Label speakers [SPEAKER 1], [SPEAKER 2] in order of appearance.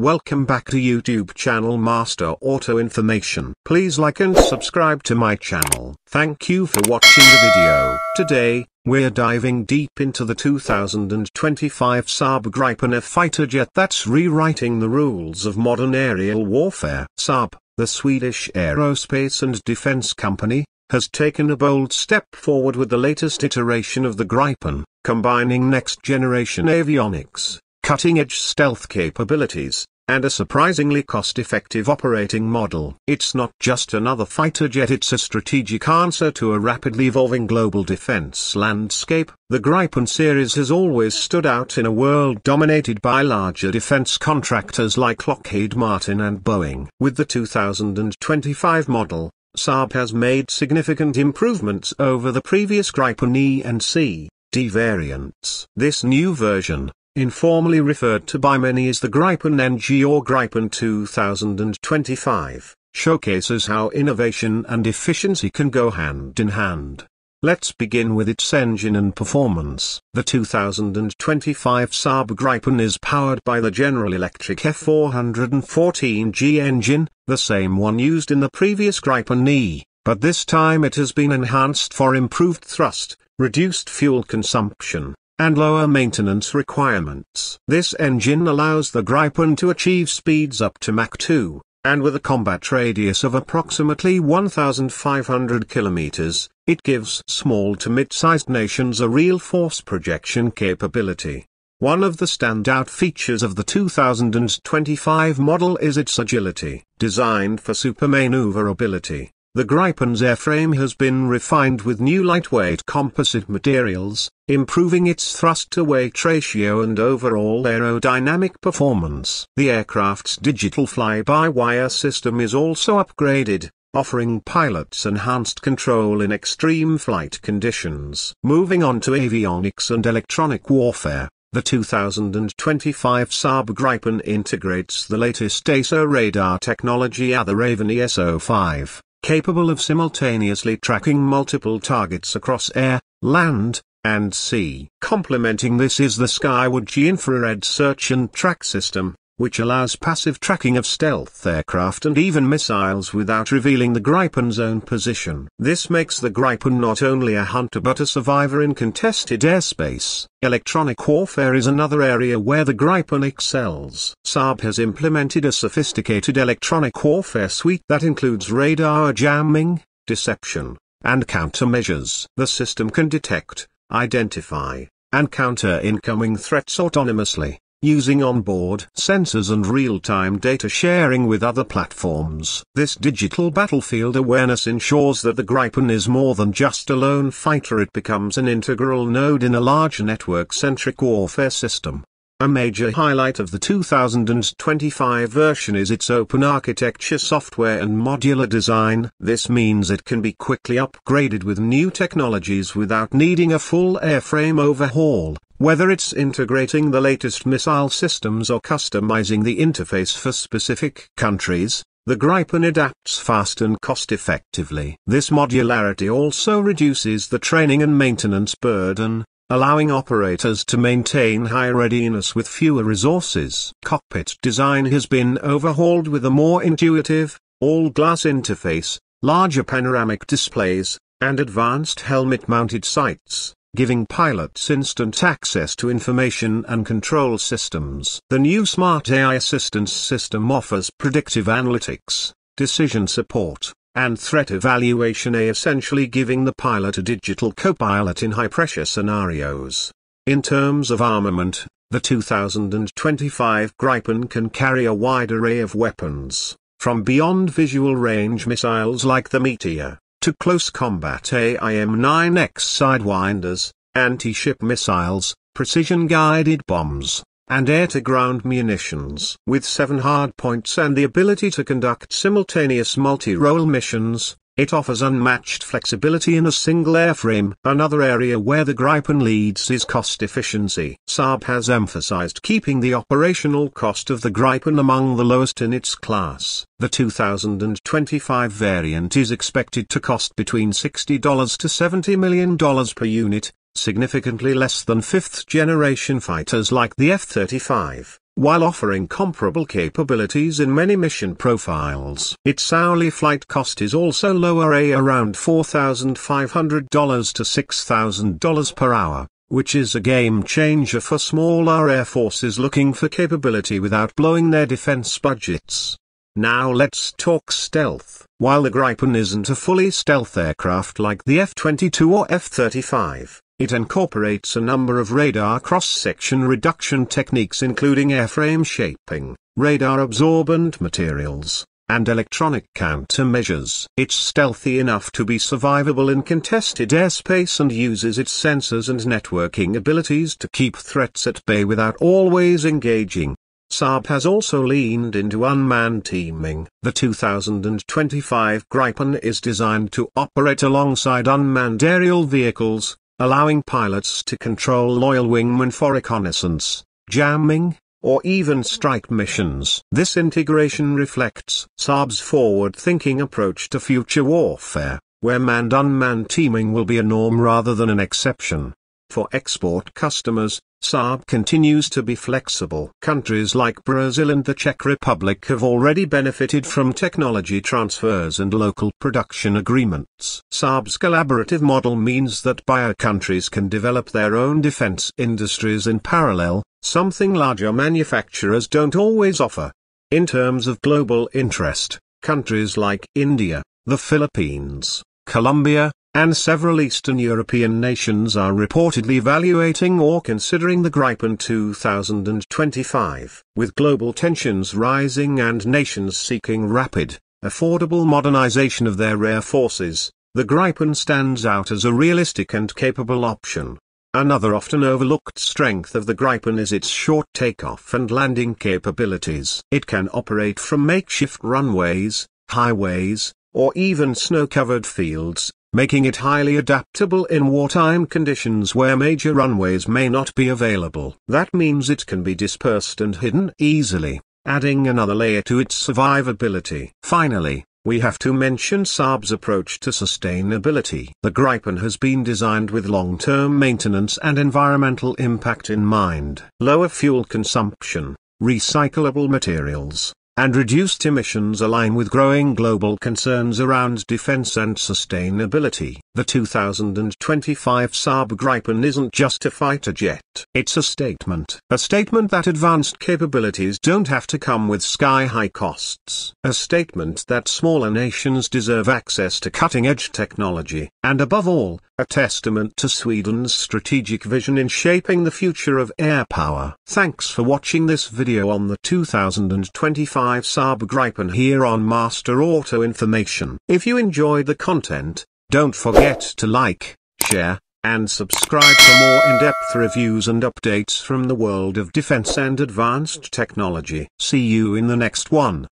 [SPEAKER 1] Welcome back to YouTube channel Master Auto Information. Please like and subscribe to my channel. Thank you for watching the video. Today, we're diving deep into the 2025 Saab Gripen fighter jet that's rewriting the rules of modern aerial warfare. Saab, the Swedish aerospace and defense company, has taken a bold step forward with the latest iteration of the Gripen, combining next-generation avionics, cutting-edge stealth capabilities, and a surprisingly cost-effective operating model. It's not just another fighter jet it's a strategic answer to a rapidly evolving global defense landscape. The Gripen series has always stood out in a world dominated by larger defense contractors like Lockheed Martin and Boeing. With the 2025 model, Saab has made significant improvements over the previous Gripen E and C, D variants. This new version, informally referred to by many as the Gripen NG or Gripen 2025, showcases how innovation and efficiency can go hand in hand. Let's begin with its engine and performance. The 2025 Saab Gripen is powered by the General Electric F414G engine, the same one used in the previous Gripen E, but this time it has been enhanced for improved thrust, reduced fuel consumption, and lower maintenance requirements. This engine allows the Gripen to achieve speeds up to Mach 2, and with a combat radius of approximately 1,500 kilometers, it gives small to mid-sized nations a real force projection capability. One of the standout features of the 2025 model is its agility. Designed for supermaneuverability, the Gripen's airframe has been refined with new lightweight composite materials, improving its thrust-to-weight ratio and overall aerodynamic performance. The aircraft's digital fly-by-wire system is also upgraded, offering pilots enhanced control in extreme flight conditions. Moving on to avionics and electronic warfare, the 2025 Saab Gripen integrates the latest AESA radar technology the Raven ES-05 capable of simultaneously tracking multiple targets across air, land, and sea. Complementing this is the Skyward G infrared search and track system, which allows passive tracking of stealth aircraft and even missiles without revealing the Gripen's own position. This makes the Gripen not only a hunter but a survivor in contested airspace. Electronic warfare is another area where the Gripen excels. Saab has implemented a sophisticated electronic warfare suite that includes radar jamming, deception, and countermeasures. The system can detect, identify, and counter incoming threats autonomously using onboard sensors and real-time data sharing with other platforms. This digital battlefield awareness ensures that the Gripen is more than just a lone fighter it becomes an integral node in a large network-centric warfare system. A major highlight of the 2025 version is its open architecture software and modular design. This means it can be quickly upgraded with new technologies without needing a full airframe overhaul. Whether it's integrating the latest missile systems or customizing the interface for specific countries, the Gripen adapts fast and cost-effectively. This modularity also reduces the training and maintenance burden, allowing operators to maintain high readiness with fewer resources. Cockpit design has been overhauled with a more intuitive, all-glass interface, larger panoramic displays, and advanced helmet-mounted sights giving pilots instant access to information and control systems. The new Smart AI Assistance system offers predictive analytics, decision support, and threat evaluation A essentially giving the pilot a digital co-pilot in high-pressure scenarios. In terms of armament, the 2025 Gripen can carry a wide array of weapons, from beyond visual range missiles like the Meteor, to close combat AIM-9X Sidewinders, anti-ship missiles, precision-guided bombs, and air-to-ground munitions. With seven hardpoints and the ability to conduct simultaneous multi-role missions, it offers unmatched flexibility in a single airframe. Another area where the Gripen leads is cost efficiency. Saab has emphasized keeping the operational cost of the Gripen among the lowest in its class. The 2025 variant is expected to cost between $60 to $70 million per unit, significantly less than fifth-generation fighters like the F-35. While offering comparable capabilities in many mission profiles. Its hourly flight cost is also lower a around $4,500 to $6,000 per hour, which is a game changer for smaller air forces looking for capability without blowing their defense budgets. Now let's talk stealth. While the Gripen isn't a fully stealth aircraft like the F-22 or F-35, it incorporates a number of radar cross-section reduction techniques including airframe shaping, radar-absorbent materials, and electronic countermeasures. It's stealthy enough to be survivable in contested airspace and uses its sensors and networking abilities to keep threats at bay without always engaging. Saab has also leaned into unmanned teaming. The 2025 Gripen is designed to operate alongside unmanned aerial vehicles, allowing pilots to control loyal wingmen for reconnaissance, jamming, or even strike missions. This integration reflects Saab's forward-thinking approach to future warfare, where manned-unmanned teaming will be a norm rather than an exception. For export customers, Saab continues to be flexible. Countries like Brazil and the Czech Republic have already benefited from technology transfers and local production agreements. Saab's collaborative model means that buyer countries can develop their own defense industries in parallel, something larger manufacturers don't always offer. In terms of global interest, countries like India, the Philippines, Colombia, and several Eastern European nations are reportedly evaluating or considering the Gripen 2025. With global tensions rising and nations seeking rapid, affordable modernization of their air forces, the Gripen stands out as a realistic and capable option. Another often overlooked strength of the Gripen is its short takeoff and landing capabilities. It can operate from makeshift runways, highways, or even snow-covered fields, making it highly adaptable in wartime conditions where major runways may not be available. That means it can be dispersed and hidden easily, adding another layer to its survivability. Finally, we have to mention Saab's approach to sustainability. The Gripen has been designed with long-term maintenance and environmental impact in mind. Lower fuel consumption, recyclable materials, and reduced emissions align with growing global concerns around defense and sustainability. The 2025 Saab Gripen isn't just a fighter jet, it's a statement. A statement that advanced capabilities don't have to come with sky-high costs. A statement that smaller nations deserve access to cutting-edge technology. And above all, a testament to Sweden's strategic vision in shaping the future of air power. Thanks for watching this video on the 2025 Saab Gripen here on Master Auto Information. If you enjoyed the content, don't forget to like, share, and subscribe for more in-depth reviews and updates from the world of defense and advanced technology. See you in the next one.